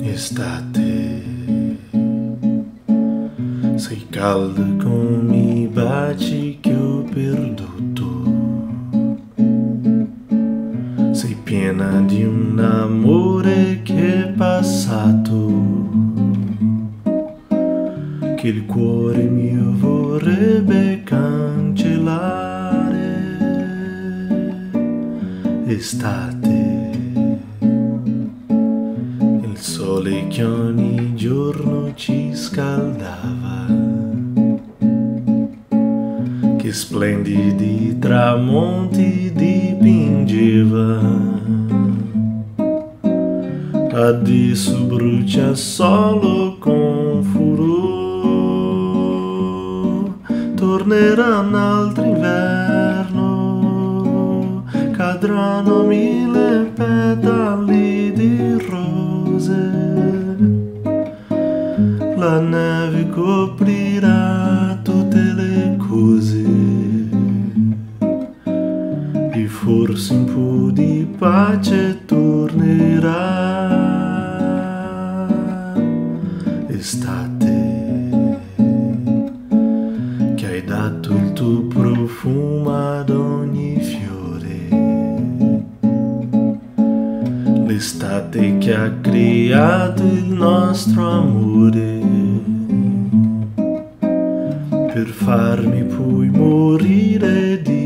Estate, sei calda come i baci che ho perduto. Sei piena di un amore che è passato, che il cuore mio vorrebbe Estate. Il sole che ogni giorno ci scaldava, che splendidi tramonti dipingeva. Adesso brucia solo con furore, tornerà un cadranno mille petali di rose, la neve coprirà tutte le cose e forse un po' di pace tornerà. Estate che hai dato il tuo profumo ad ogni L'estate che ha creato il nostro amore per farmi poi morire di.